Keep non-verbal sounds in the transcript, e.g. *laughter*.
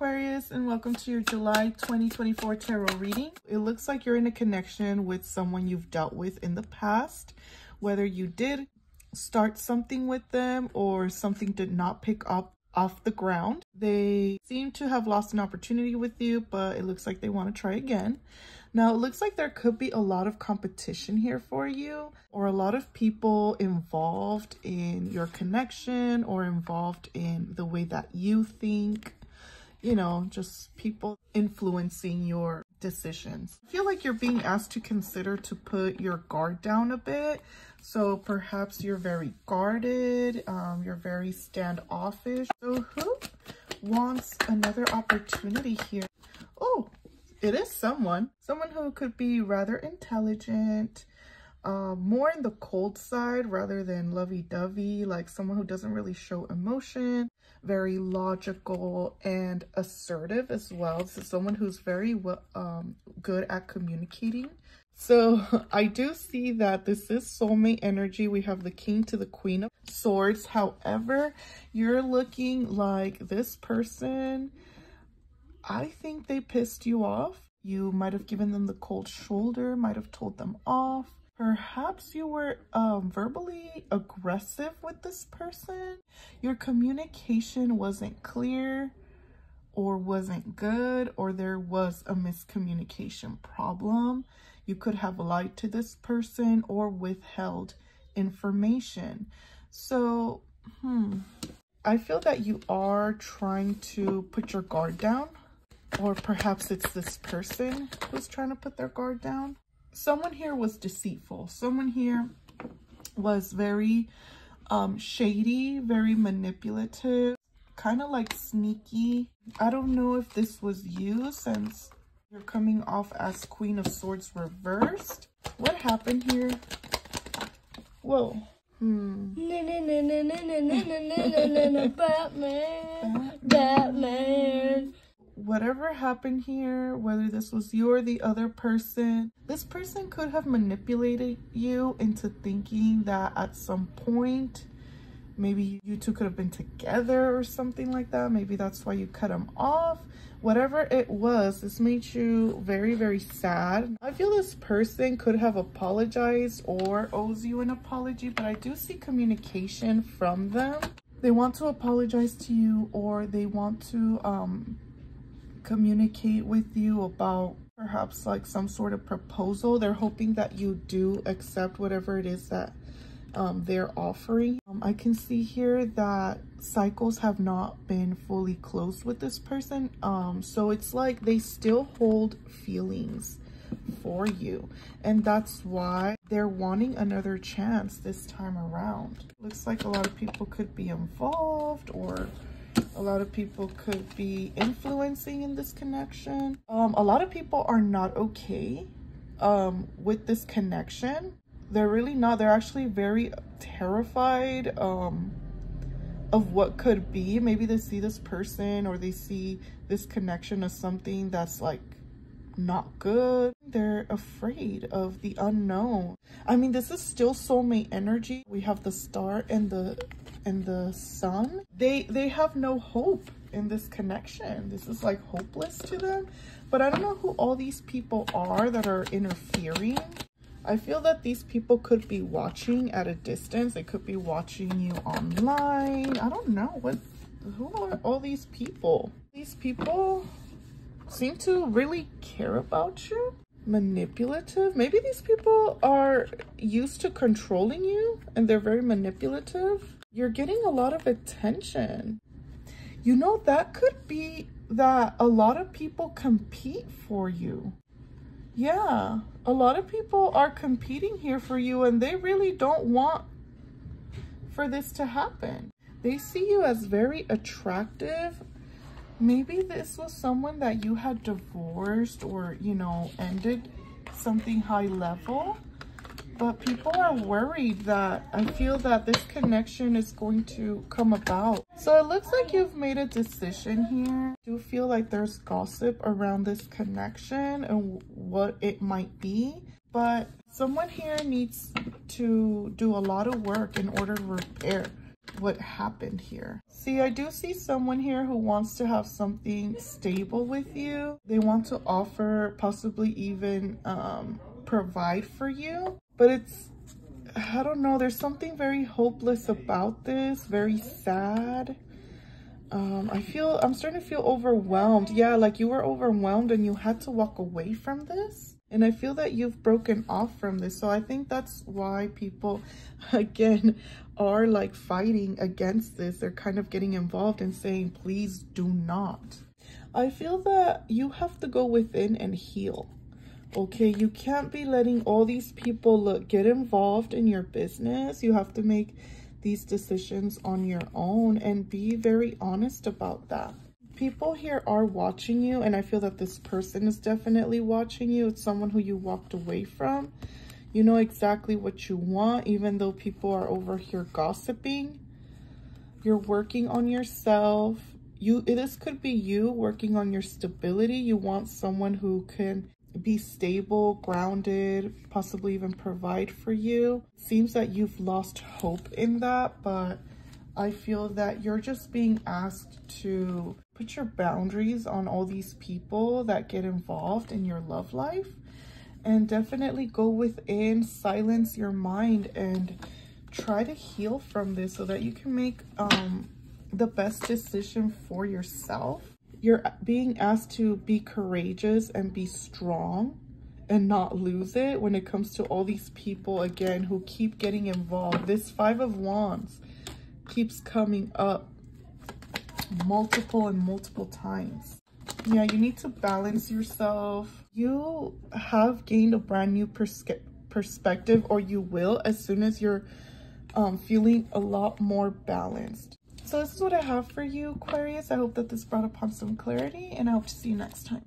Aquarius and welcome to your July 2024 tarot reading. It looks like you're in a connection with someone you've dealt with in the past, whether you did start something with them or something did not pick up off the ground. They seem to have lost an opportunity with you, but it looks like they want to try again. Now, it looks like there could be a lot of competition here for you or a lot of people involved in your connection or involved in the way that you think you know, just people influencing your decisions. I feel like you're being asked to consider to put your guard down a bit. So perhaps you're very guarded, um, you're very standoffish. So who wants another opportunity here? Oh, it is someone. Someone who could be rather intelligent, uh, more in the cold side rather than lovey-dovey, like someone who doesn't really show emotion very logical and assertive as well. Is someone who's very um, good at communicating. So *laughs* I do see that this is soulmate energy. We have the king to the queen of swords. However, you're looking like this person, I think they pissed you off. You might have given them the cold shoulder, might have told them off Perhaps you were um, verbally aggressive with this person. Your communication wasn't clear or wasn't good or there was a miscommunication problem. You could have lied to this person or withheld information. So, hmm, I feel that you are trying to put your guard down or perhaps it's this person who's trying to put their guard down someone here was deceitful. Someone here was very um, shady, very manipulative, kind of like sneaky. I don't know if this was you since you're coming off as Queen of Swords reversed. What happened here? Whoa. Hmm. Batman. Batman whatever happened here, whether this was you or the other person, this person could have manipulated you into thinking that at some point, maybe you two could have been together or something like that. Maybe that's why you cut them off. Whatever it was, this made you very, very sad. I feel this person could have apologized or owes you an apology, but I do see communication from them. They want to apologize to you or they want to um, communicate with you about perhaps like some sort of proposal. They're hoping that you do accept whatever it is that um, they're offering. Um, I can see here that cycles have not been fully closed with this person. Um, so it's like they still hold feelings for you. And that's why they're wanting another chance this time around. Looks like a lot of people could be involved or a lot of people could be influencing in this connection. Um, a lot of people are not okay um, with this connection. They're really not. They're actually very terrified um, of what could be. Maybe they see this person or they see this connection as something that's like not good. They're afraid of the unknown. I mean, this is still soulmate energy. We have the star and the and the sun, they they have no hope in this connection. This is like hopeless to them. But I don't know who all these people are that are interfering. I feel that these people could be watching at a distance. They could be watching you online. I don't know what who are all these people? These people seem to really care about you manipulative. Maybe these people are used to controlling you and they're very manipulative. You're getting a lot of attention. You know, that could be that a lot of people compete for you. Yeah, a lot of people are competing here for you and they really don't want for this to happen. They see you as very attractive maybe this was someone that you had divorced or, you know, ended something high level. But people are worried that I feel that this connection is going to come about. So it looks like you've made a decision here. I do feel like there's gossip around this connection and what it might be. But someone here needs to do a lot of work in order to repair what happened here. See, I do see someone here who wants to have something stable with you. They want to offer, possibly even um, provide for you. But it's, I don't know, there's something very hopeless about this, very sad. Um, I feel, I'm starting to feel overwhelmed. Yeah, like you were overwhelmed and you had to walk away from this. And I feel that you've broken off from this. So I think that's why people, *laughs* again, are like fighting against this. They're kind of getting involved and saying, please do not. I feel that you have to go within and heal. Okay, you can't be letting all these people look get involved in your business. You have to make these decisions on your own and be very honest about that people here are watching you and I feel that this person is definitely watching you. It's someone who you walked away from. You know exactly what you want even though people are over here gossiping. You're working on yourself. You This could be you working on your stability. You want someone who can be stable, grounded, possibly even provide for you. Seems that you've lost hope in that, but I feel that you're just being asked to put your boundaries on all these people that get involved in your love life and definitely go within, silence your mind and try to heal from this so that you can make um, the best decision for yourself. You're being asked to be courageous and be strong and not lose it when it comes to all these people, again, who keep getting involved. This Five of Wands keeps coming up multiple and multiple times. Yeah, you need to balance yourself. You have gained a brand new pers perspective or you will as soon as you're um, feeling a lot more balanced. So this is what I have for you, Aquarius. I hope that this brought upon some clarity and I hope to see you next time.